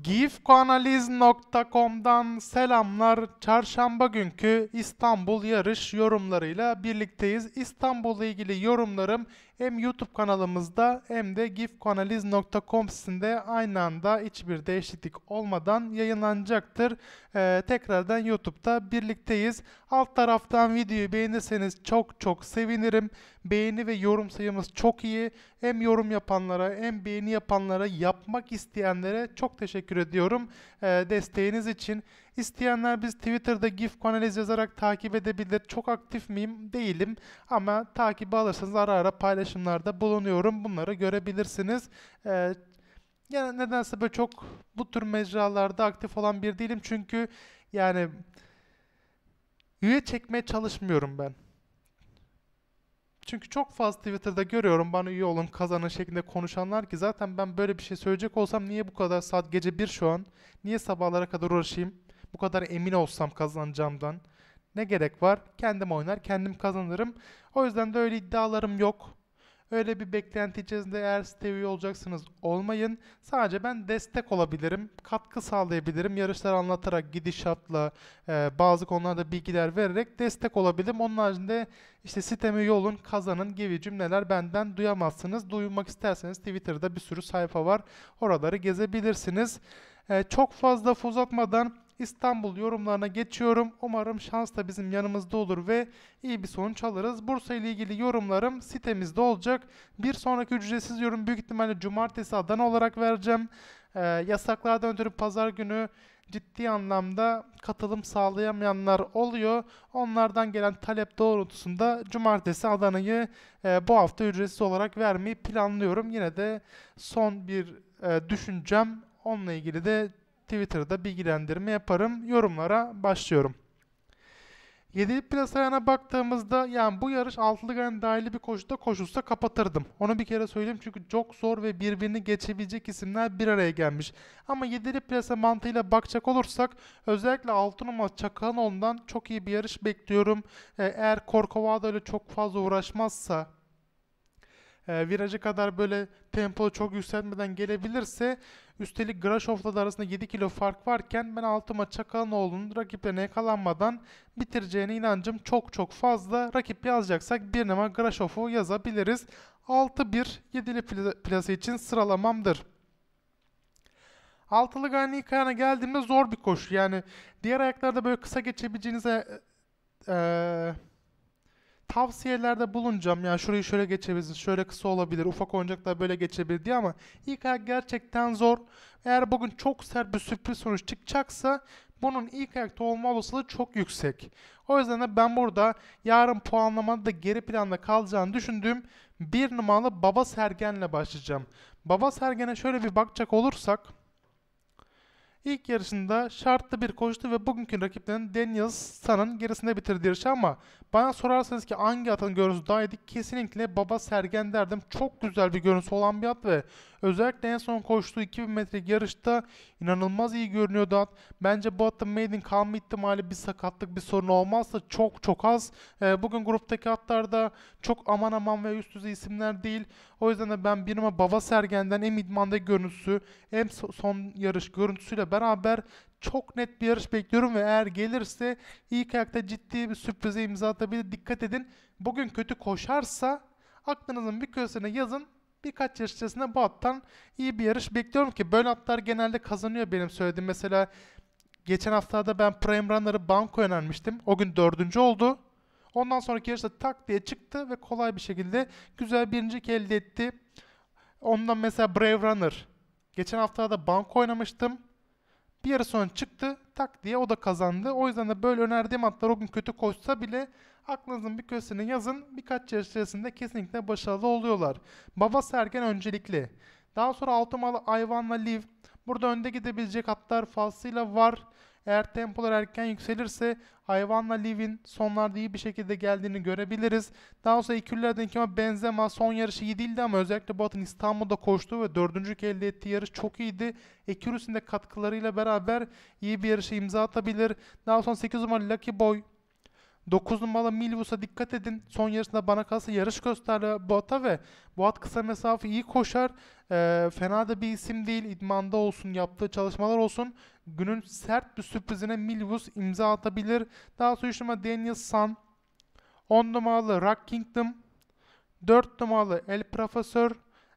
Gifkoanaliz.com'dan selamlar. Çarşamba günkü İstanbul yarış yorumlarıyla birlikteyiz. İstanbul'la ilgili yorumlarım hem YouTube kanalımızda hem de gifkoanaliz.com sitesinde aynı anda hiçbir değişiklik olmadan yayınlanacaktır. Ee, tekrardan YouTube'da birlikteyiz. Alt taraftan videoyu beğenirseniz çok çok sevinirim. Beğeni ve yorum sayımız çok iyi. Hem yorum yapanlara hem beğeni yapanlara yapmak isteyenlere çok teşekkür ediyorum e, desteğiniz için. İsteyenler biz Twitter'da GIF analiz yazarak takip edebilir. Çok aktif miyim? Değilim. Ama takibi alırsanız ara ara paylaşımlarda bulunuyorum. Bunları görebilirsiniz. E, yani nedense böyle çok bu tür mecralarda aktif olan bir değilim. Çünkü yani üye çekmeye çalışmıyorum ben. Çünkü çok fazla Twitter'da görüyorum bana üye olun kazanın şeklinde konuşanlar ki zaten ben böyle bir şey söyleyecek olsam niye bu kadar saat gece 1 şu an niye sabahlara kadar uğraşayım bu kadar emin olsam kazanacağımdan ne gerek var kendim oynar kendim kazanırım o yüzden de öyle iddialarım yok öyle bir beklenti içerisinde eğer site üye olacaksınız olmayın sadece ben destek olabilirim katkı sağlayabilirim yarışları anlatarak gidişatla e, bazı konularda bilgiler vererek destek olabilirim onun haricinde işte siteme üye olun, kazanın gibi cümleler benden duyamazsınız. Duymak isterseniz Twitter'da bir sürü sayfa var. Oraları gezebilirsiniz. Ee, çok fazla uzatmadan İstanbul yorumlarına geçiyorum. Umarım şans da bizim yanımızda olur ve iyi bir sonuç alırız. Bursa ile ilgili yorumlarım sitemizde olacak. Bir sonraki ücretsiz yorum büyük ihtimalle cumartesi Adana olarak vereceğim. Ee, yasaklardan ötürü pazar günü ciddi anlamda katılım sağlayamayanlar oluyor. Onlardan gelen talep doğrultusunda cumartesi Adana'yı e, bu hafta ücretsiz olarak vermeyi planlıyorum. Yine de son bir e, düşüncem onunla ilgili de Twitter'da bilgilendirme yaparım. Yorumlara başlıyorum. Yedili plasayana baktığımızda yani bu yarış altılı gan dahili bir koşuda koşulsa kapatırdım. Onu bir kere söyleyeyim çünkü çok zor ve birbirini geçebilecek isimler bir araya gelmiş. Ama yedili plasa mantığıyla bakacak olursak özellikle 6 numara Çakanoğlu'ndan çok iyi bir yarış bekliyorum. Ee, eğer Corcovado ile çok fazla uğraşmazsa e, virajı kadar böyle tempo çok yükseltmeden gelebilirse üstelik Grashov'la da arasında 7 kilo fark varken ben altıma Çakaloğlu'nun rakiplerine yakalanmadan bitireceğine inancım çok çok fazla. Rakip yazacaksak bir numara Grashov'u yazabiliriz. 6-1 7'li plası için sıralamamdır. Altılı Gani Kayana geldiğimde zor bir koşu. Yani diğer ayaklarda böyle kısa geçebileceğinize eee tavsiyelerde bulunacağım. Yani şurayı şöyle geçebilirsiniz, şöyle kısa olabilir, ufak oyuncaklar böyle geçebilir diye ama ilk ayak gerçekten zor. Eğer bugün çok sert bir sürpriz sonuç çıkacaksa bunun ilk ayakta olma olasılığı çok yüksek. O yüzden de ben burada yarın puanlamada da geri planda kalacağını düşündüğüm bir numaralı Baba Sergen'le başlayacağım. Baba Sergen'e şöyle bir bakacak olursak İlk yarışında şartlı bir koştu ve bugünkü rakiplerinin Daniels San'ın gerisinde bitirdi yarışı ama bana sorarsanız ki hangi atın görüntüsü daha iyiydi kesinlikle Baba Sergen derdim. Çok güzel bir görüntüsü olan bir at ve özellikle en son koştuğu 2000 metrelik yarışta inanılmaz iyi görünüyordu at. Bence bu atın maiden kalma ihtimali bir sakatlık bir sorun olmazsa çok çok az. Ee, bugün gruptaki atlarda çok aman aman ve üst düzey isimler değil. O yüzden de ben bir numara Baba Sergen'den hem idmanda görüntüsü hem son yarış görüntüsüyle beraber çok net bir yarış bekliyorum ve eğer gelirse ilk ayakta ciddi bir sürprize imza atabilir. Dikkat edin. Bugün kötü koşarsa aklınızın bir köşesine yazın. Birkaç yarış içerisinde bu attan iyi bir yarış bekliyorum ki böyle atlar genelde kazanıyor benim söylediğim. Mesela geçen haftada ben Prime Runner'ı banko önermiştim. O gün dördüncü oldu. Ondan sonraki yarışta tak diye çıktı ve kolay bir şekilde güzel birincilik elde etti. Ondan mesela Brave Runner. Geçen hafta da banko oynamıştım. Bir yarı sonra çıktı tak diye o da kazandı. O yüzden de böyle önerdiğim atlar o gün kötü koşsa bile aklınızın bir köşesine yazın. Birkaç yarış içerisinde kesinlikle başarılı oluyorlar. Baba Sergen öncelikli. Daha sonra Altımalı Ayvan'la Liv. Burada önde gidebilecek atlar fazlasıyla var. Eğer tempolar erken yükselirse hayvanla Liv'in sonlarda iyi bir şekilde geldiğini görebiliriz. Daha sonra ikililerden ikime Benzema son yarışı iyi değildi ama özellikle bu atın İstanbul'da koştuğu ve dördüncü elde ettiği yarış çok iyiydi. Ekürüs'ün de katkılarıyla beraber iyi bir yarışı imza atabilir. Daha sonra 8 numaralı Lucky Boy 9 numaralı Milvus'a dikkat edin. Son yarışında bana kalsa yarış gösterdi bu ata ve bu at kısa mesafe iyi koşar. Ee, fena da bir isim değil. İdmanda olsun, yaptığı çalışmalar olsun. Günün sert bir sürprizine Milvus imza atabilir. Daha sonra 3 numaralı Daniel San, 10 numaralı Rock Kingdom, 4 numaralı El Profesör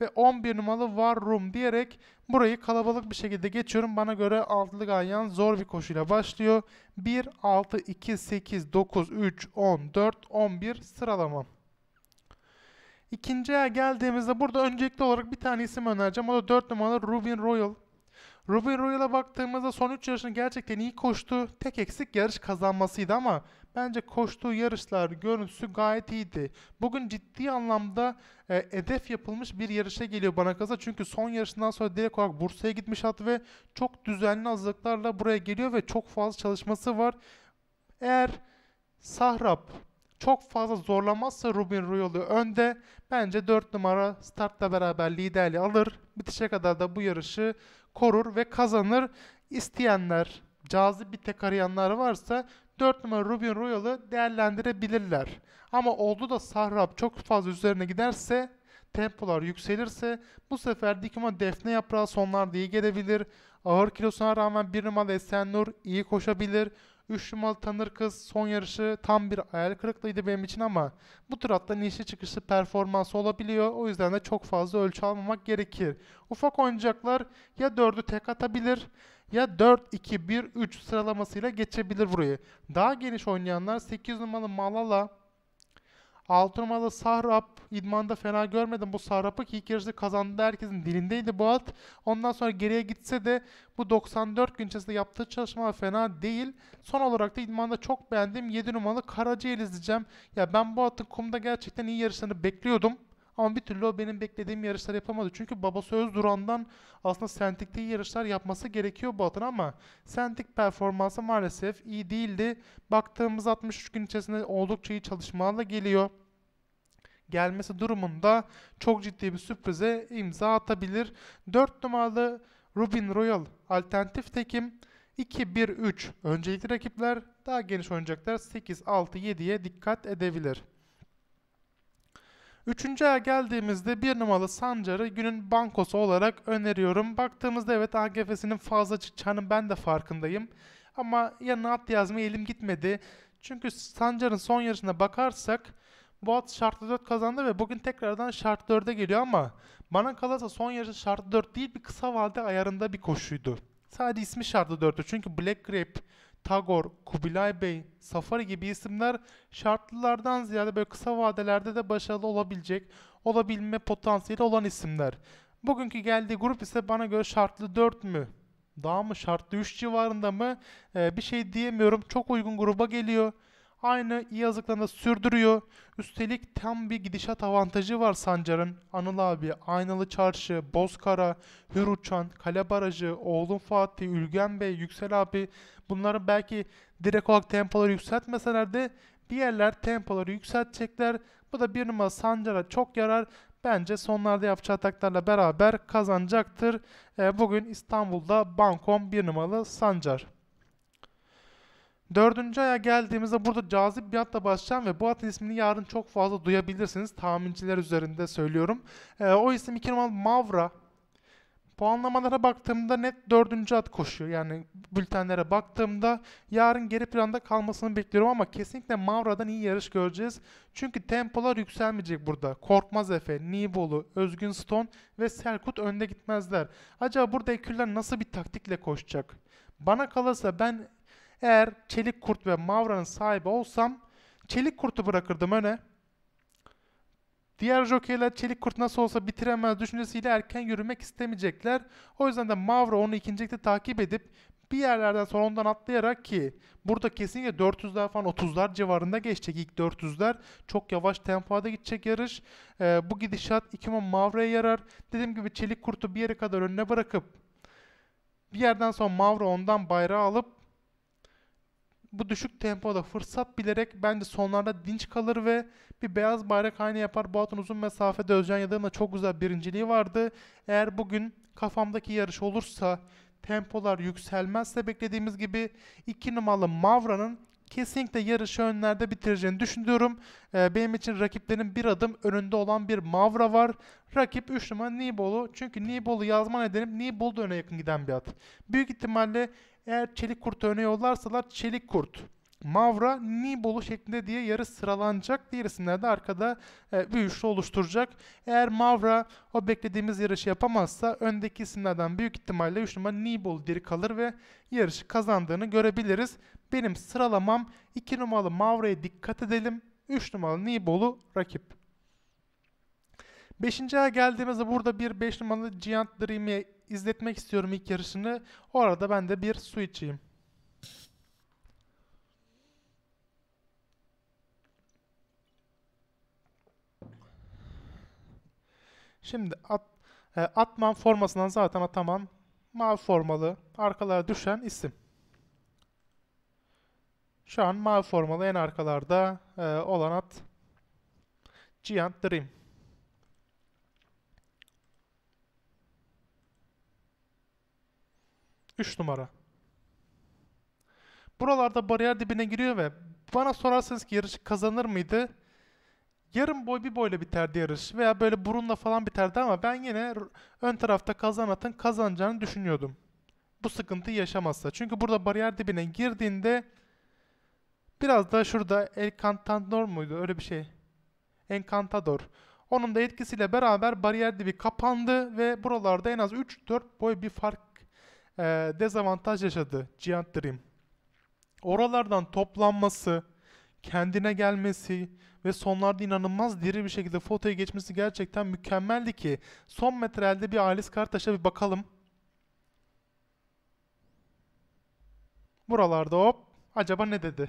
ve 11 numaralı War Room diyerek burayı kalabalık bir şekilde geçiyorum. Bana göre altılı ganyan zor bir koşuyla başlıyor. 1, 6, 2, 8, 9, 3, 10, 4, 11 sıralama. İkinciye geldiğimizde burada öncelikli olarak bir tane isim önereceğim. O da 4 numaralı Rubin Royal. Rubin Royal'a baktığımızda son 3 yarışını gerçekten iyi koştu. Tek eksik yarış kazanmasıydı ama bence koştuğu yarışlar, görüntüsü gayet iyiydi. Bugün ciddi anlamda e, hedef yapılmış bir yarışa geliyor bana kalırsa. Çünkü son yarışından sonra direkt olarak Bursa'ya gitmiş at ve çok düzenli hazırlıklarla buraya geliyor ve çok fazla çalışması var. Eğer Sahrap çok fazla zorlamazsa Rubin Royal'ı önde bence 4 numara startla beraber liderliği alır. Bitişe kadar da bu yarışı korur ve kazanır. İsteyenler, cazip bir tek arayanlar varsa 4 numara Rubin Royal'ı değerlendirebilirler. Ama oldu da Sahrap çok fazla üzerine giderse tempolar yükselirse bu sefer Dikuma Defne yaprağı sonlarda iyi gelebilir. Ağır kilosuna rağmen 1 numaralı Esenur iyi koşabilir. 3 numaralı Tanır Kız son yarışı tam bir hayal kırıklığıydı benim için ama bu tür hatta inişli çıkışlı performansı olabiliyor. O yüzden de çok fazla ölçü almamak gerekir. Ufak oyuncaklar ya 4'ü tek atabilir ya 4-2-1-3 sıralamasıyla geçebilir burayı. Daha geniş oynayanlar 8 numaralı Malala, 6 numaralı Sahrap idmanda fena görmedim. Bu Sahrap'ı ki ilk yarışta kazandı herkesin dilindeydi bu at. Ondan sonra geriye gitse de bu 94 gün içerisinde yaptığı çalışmalar fena değil. Son olarak da idmanda çok beğendiğim 7 numaralı Karacael izleyeceğim. Ya ben bu atın kumda gerçekten iyi yarışlarını bekliyordum. Ama bir türlü o benim beklediğim yarışlar yapamadı. Çünkü babası Özduran'dan aslında Sentik'te iyi yarışlar yapması gerekiyor bu atın ama Sentik performansı maalesef iyi değildi. Baktığımız 63 gün içerisinde oldukça iyi çalışmalarla geliyor. Gelmesi durumunda çok ciddi bir sürprize imza atabilir. 4 numaralı Rubin Royal alternatif tekim 2-1-3 öncelikli rakipler daha geniş oynayacaklar 8-6-7'ye dikkat edebilir. Üçüncüye geldiğimizde bir numaralı Sancar'ı günün bankosu olarak öneriyorum. Baktığımızda evet AGF'sinin fazla çıkacağının ben de farkındayım. Ama yanına at yazmaya elim gitmedi. Çünkü Sancar'ın son yarışına bakarsak bu at şartlı 4 kazandı ve bugün tekrardan şartlı 4'e geliyor ama bana kalırsa son yarışı şartlı 4 değil bir kısa vade ayarında bir koşuydu. Sadece ismi şartlı 4'tü çünkü Black Grape, Tagor, Kubilay Bey, Safari gibi isimler şartlılardan ziyade böyle kısa vadelerde de başarılı olabilecek, olabilme potansiyeli olan isimler. Bugünkü geldiği grup ise bana göre şartlı 4 mü? Daha mı şartlı 3 civarında mı? Ee, bir şey diyemiyorum. Çok uygun gruba geliyor. Aynı iyi hazırlıklarını sürdürüyor. Üstelik tam bir gidişat avantajı var Sancar'ın. Anıl abi, Aynalı Çarşı, Bozkara, Hür Uçan, Kale Barajı, Oğlum Fatih, Ülgen Bey, Yüksel abi bunların belki direkt olarak tempoları yükseltmeseler de bir yerler tempoları yükseltecekler. Bu da bir numara Sancar'a çok yarar. Bence sonlarda yapacağı ataklarla beraber kazanacaktır. E, bugün İstanbul'da Bankom bir numaralı Sancar. Dördüncü aya geldiğimizde burada cazip bir atla başlayacağım ve bu atın ismini yarın çok fazla duyabilirsiniz. Tahminciler üzerinde söylüyorum. E, o isim 2 numaralı Mavra. Puanlamalara baktığımda net dördüncü at koşuyor. Yani bültenlere baktığımda yarın geri planda kalmasını bekliyorum ama kesinlikle Mavra'dan iyi yarış göreceğiz. Çünkü tempolar yükselmeyecek burada. Korkmaz Efe, Nibolu, Özgün Stone ve Selkut önde gitmezler. Acaba burada eküller nasıl bir taktikle koşacak? Bana kalırsa ben eğer Çelik Kurt ve Mavra'nın sahibi olsam Çelik Kurt'u bırakırdım öne. Diğer jokeyler Çelik Kurt nasıl olsa bitiremez düşüncesiyle erken yürümek istemeyecekler. O yüzden de Mavra onu ikincilikte takip edip bir yerlerden sonra ondan atlayarak ki burada kesinlikle 400'ler falan 30'lar civarında geçecek ilk 400'ler. Çok yavaş tempoda gidecek yarış. Ee, bu gidişat ikime Mavra'ya yarar. Dediğim gibi Çelik Kurt'u bir yere kadar önüne bırakıp bir yerden sonra Mavra ondan bayrağı alıp bu düşük tempoda fırsat bilerek bence sonlarda dinç kalır ve bir beyaz bayrak aynı yapar. Bu atın uzun mesafede Özcan Yadır'ın çok güzel birinciliği vardı. Eğer bugün kafamdaki yarış olursa tempolar yükselmezse beklediğimiz gibi 2 numaralı Mavra'nın kesinlikle yarışı önlerde bitireceğini düşünüyorum. Ee, benim için rakiplerin bir adım önünde olan bir Mavra var. Rakip 3 numara Nibolu. Çünkü Nibolu yazma nedenim Nibolu da öne yakın giden bir at. Büyük ihtimalle eğer Çelik Kurt'u öne yollarsalar Çelik Kurt, Mavra, Nibolu şeklinde diye yarı sıralanacak. Diğer isimler de arkada e, bir üçlü oluşturacak. Eğer Mavra o beklediğimiz yarışı yapamazsa öndeki isimlerden büyük ihtimalle 3 numara Nibolu diri kalır ve yarışı kazandığını görebiliriz. Benim sıralamam 2 numaralı Mavra'ya dikkat edelim. 3 numaralı Nibolu rakip. 5. aya geldiğimizde burada bir 5 numaralı Giant Dream'i izletmek istiyorum ilk yarışını. O arada ben de bir su içeyim. Şimdi at, e, Atman formasından zaten Ataman mavi formalı arkalara düşen isim. Şu an mavi formalı en arkalarda e, olan at Giant Dream. Üç numara. Buralarda bariyer dibine giriyor ve bana sorarsanız ki yarışı kazanır mıydı? Yarım boy bir boyla biterdi yarış veya böyle burunla falan biterdi ama ben yine ön tarafta kazan atın kazanacağını düşünüyordum. Bu sıkıntıyı yaşamazsa. Çünkü burada bariyer dibine girdiğinde biraz da şurada El Cantador muydu öyle bir şey. Encantador. Onun da etkisiyle beraber bariyer dibi kapandı ve buralarda en az 3-4 boy bir fark e, dezavantaj yaşadı Giant Dream. Oralardan toplanması, kendine gelmesi ve sonlarda inanılmaz diri bir şekilde fotoya geçmesi gerçekten mükemmeldi ki son metrelde bir Alice Kartaş'a bir bakalım. Buralarda hop acaba ne dedi?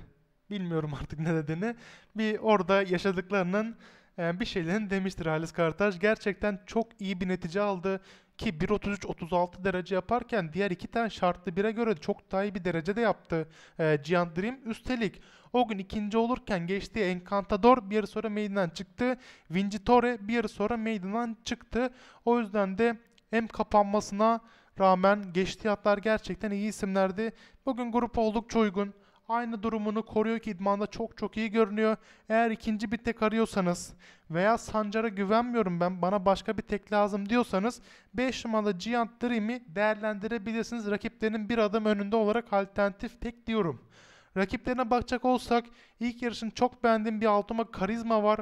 Bilmiyorum artık ne dediğini. Bir orada yaşadıklarının e, bir şeylerin demiştir Halis Kartaş. Gerçekten çok iyi bir netice aldı ki 1.33-36 derece yaparken diğer iki tane şartlı bire göre çok daha iyi bir derecede yaptı e, Giant Dream. Üstelik o gün ikinci olurken geçtiği Encantador bir yarı sonra meydan çıktı. Vincitore bir yarı sonra meydandan çıktı. O yüzden de hem kapanmasına rağmen geçtiği atlar gerçekten iyi isimlerdi. Bugün grup oldukça uygun. Aynı durumunu koruyor ki idmanda çok çok iyi görünüyor. Eğer ikinci bir tek arıyorsanız veya Sancar'a güvenmiyorum ben bana başka bir tek lazım diyorsanız 5 numaralı Giant Dream'i değerlendirebilirsiniz. Rakiplerinin bir adım önünde olarak alternatif tek diyorum. Rakiplerine bakacak olsak ilk yarışın çok beğendiğim bir altıma karizma var.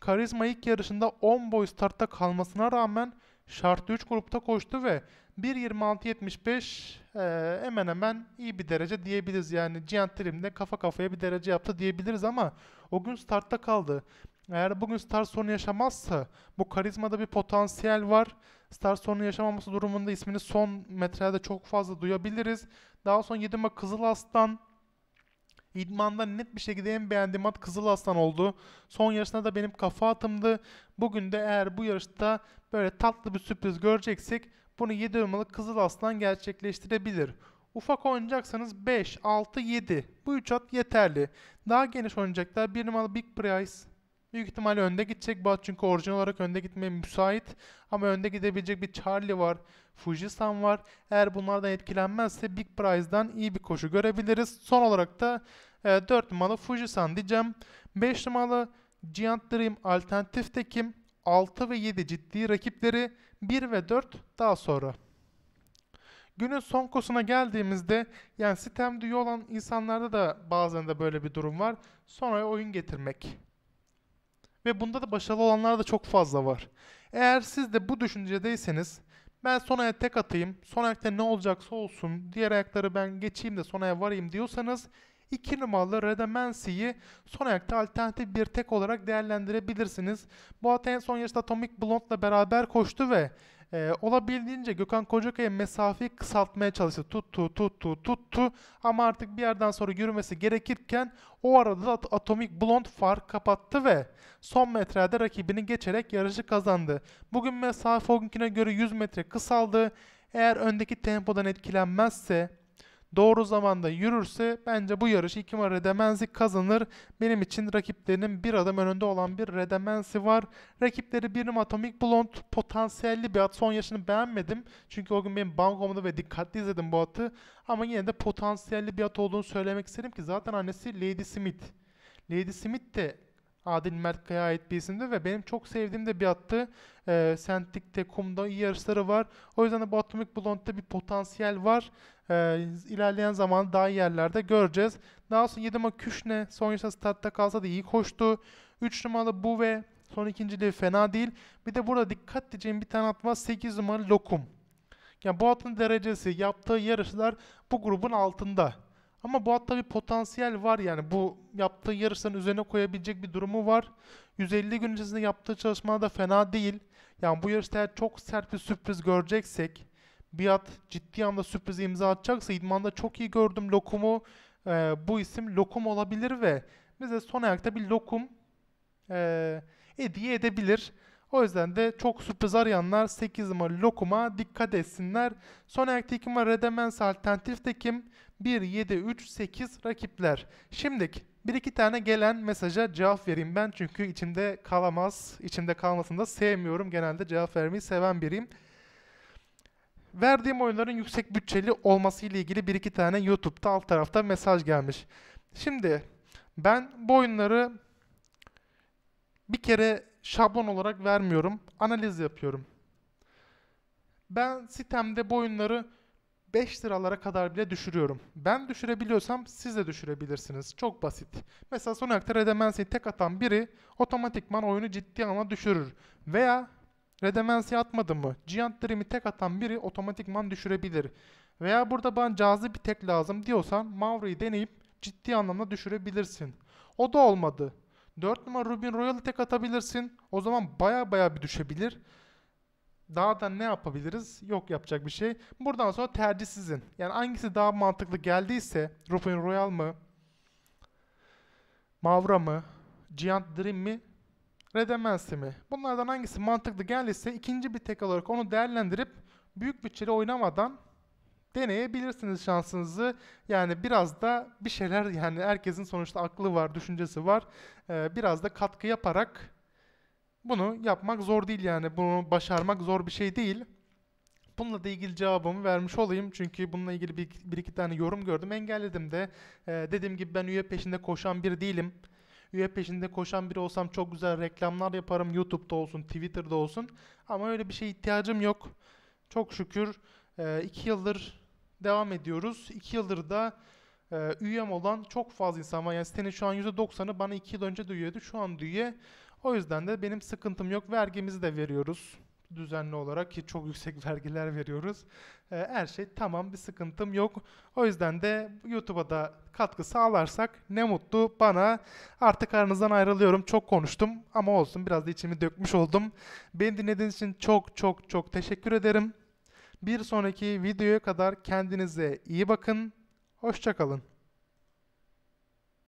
Karizma ilk yarışında 10 boy startta kalmasına rağmen şartlı 3 grupta koştu ve 1.26.75 e, hemen hemen iyi bir derece diyebiliriz. Yani Giant Dream'de kafa kafaya bir derece yaptı diyebiliriz ama o gün startta kaldı. Eğer bugün start sorunu yaşamazsa bu karizmada bir potansiyel var. Start sorunu yaşamaması durumunda ismini son metrede çok fazla duyabiliriz. Daha sonra 7 Kızıl Aslan İdmanda net bir şekilde en beğendiğim at Kızıl Aslan oldu. Son yarışında da benim kafa atımdı. Bugün de eğer bu yarışta böyle tatlı bir sürpriz göreceksek bunu 7 numaralı Kızıl Aslan gerçekleştirebilir. Ufak oynayacaksanız 5, 6, 7. Bu 3 at yeterli. Daha geniş oynayacaklar. 1 numaralı Big Price. Büyük ihtimalle önde gidecek bu at çünkü orijinal olarak önde gitmeye müsait. Ama önde gidebilecek bir Charlie var. Fujisan var. Eğer bunlardan etkilenmezse Big Prize'dan iyi bir koşu görebiliriz. Son olarak da e, 4 numaralı Fujisan diyeceğim. 5 numaralı Giant Dream alternatif tekim. 6 ve 7 ciddi rakipleri. 1 ve 4 daha sonra. Günün son kosuna geldiğimizde yani sistemde üye olan insanlarda da bazen de böyle bir durum var. Sonra oyun getirmek. Ve bunda da başarılı olanlar da çok fazla var. Eğer siz de bu düşüncedeyseniz ben son aya tek atayım, son ayakta ne olacaksa olsun, diğer ayakları ben geçeyim de son aya varayım diyorsanız 2 numaralı Redemensi'yi son ayakta alternatif bir tek olarak değerlendirebilirsiniz. Bu at en son yarışta Atomic Blonde'la beraber koştu ve e, olabildiğince Gökhan Kocakaya mesafeyi kısaltmaya çalıştı. Tuttu, tuttu, tuttu ama artık bir yerden sonra yürümesi gerekirken o arada da Atomic Blonde fark kapattı ve son metrede rakibini geçerek yarışı kazandı. Bugün mesafe o göre 100 metre kısaldı. Eğer öndeki tempodan etkilenmezse doğru zamanda yürürse bence bu yarışı 2 numara Redemensi kazanır. Benim için rakiplerinin bir adım önünde olan bir Redemensi var. Rakipleri bir numara Atomic Blonde potansiyelli bir at. Son yaşını beğenmedim. Çünkü o gün benim bankomda ve dikkatli izledim bu atı. Ama yine de potansiyelli bir at olduğunu söylemek isterim ki zaten annesi Lady Smith. Lady Smith de Adil Mert Kaya'ya ait bir isimdi ve benim çok sevdiğim de bir attı. Ee, Sentik'te, kumda iyi yarışları var. O yüzden de bu Atomic Blonde'da bir potansiyel var. Ee, ilerleyen zaman daha iyi yerlerde göreceğiz. Daha sonra 7 numara Küşne son yaşta startta kalsa da iyi koştu. 3 numaralı Bu ve son ikinciliği fena değil. Bir de burada dikkat edeceğim bir tane at var. 8 numaralı Lokum. Yani bu atın derecesi, yaptığı yarışlar bu grubun altında. Ama bu atta bir potansiyel var yani bu yaptığı yarışların üzerine koyabilecek bir durumu var. 150 gün içerisinde yaptığı çalışmalar da fena değil. Yani bu yarışta eğer çok sert bir sürpriz göreceksek bir at ciddi anlamda sürpriz imza atacaksa idmanda çok iyi gördüm Lokum'u. Ee, bu isim Lokum olabilir ve bize son ayakta bir Lokum ee, hediye edebilir. O yüzden de çok sürpriz arayanlar 8 numaralı Lokum'a dikkat etsinler. Son ayakta 2 numara Redemens alternatif de kim? 1, 7, 3, 8 rakipler. Şimdi bir iki tane gelen mesaja cevap vereyim ben çünkü içimde kalamaz. İçimde kalmasını da sevmiyorum. Genelde cevap vermeyi seven biriyim. Verdiğim oyunların yüksek bütçeli olması ile ilgili bir iki tane YouTube'da alt tarafta mesaj gelmiş. Şimdi ben bu oyunları bir kere şablon olarak vermiyorum. Analiz yapıyorum. Ben sitemde bu oyunları 5 liralara kadar bile düşürüyorum. Ben düşürebiliyorsam siz de düşürebilirsiniz. Çok basit. Mesela son ayakta Redemensi'yi tek atan biri otomatikman oyunu ciddi anlamda düşürür. Veya Redemensi atmadı mı? Giant Dream'i tek atan biri otomatikman düşürebilir. Veya burada bana cazip bir tek lazım diyorsan Mavri'yi deneyip ciddi anlamda düşürebilirsin. O da olmadı. 4 numara Rubin Royal'ı tek atabilirsin. O zaman baya baya bir düşebilir. Daha da ne yapabiliriz? Yok yapacak bir şey. Buradan sonra tercih sizin. Yani hangisi daha mantıklı geldiyse Rubin Royal mı? Mavra mı? Giant Dream mi? Redemensi mi? Bunlardan hangisi mantıklı geldiyse ikinci bir tek olarak onu değerlendirip büyük bütçeli oynamadan deneyebilirsiniz şansınızı. Yani biraz da bir şeyler yani herkesin sonuçta aklı var, düşüncesi var. Ee, biraz da katkı yaparak bunu yapmak zor değil yani. Bunu başarmak zor bir şey değil. Bununla da ilgili cevabımı vermiş olayım. Çünkü bununla ilgili bir, bir iki tane yorum gördüm. Engelledim de. Ee, dediğim gibi ben üye peşinde koşan biri değilim. Üye peşinde koşan biri olsam çok güzel reklamlar yaparım. YouTube'da olsun, Twitter'da olsun. Ama öyle bir şeye ihtiyacım yok. Çok şükür e, iki yıldır devam ediyoruz. İki yıldır da e, üyem olan çok fazla insan var. Yani sitenin şu an %90'ı bana iki yıl önce de üyeydi. Şu an üye. O yüzden de benim sıkıntım yok. Vergimizi de veriyoruz düzenli olarak ki çok yüksek vergiler veriyoruz. Ee, her şey tamam bir sıkıntım yok. O yüzden de YouTube'a da katkı sağlarsak ne mutlu bana. Artık aranızdan ayrılıyorum. Çok konuştum ama olsun biraz da içimi dökmüş oldum. Beni dinlediğiniz için çok çok çok teşekkür ederim. Bir sonraki videoya kadar kendinize iyi bakın. Hoşçakalın.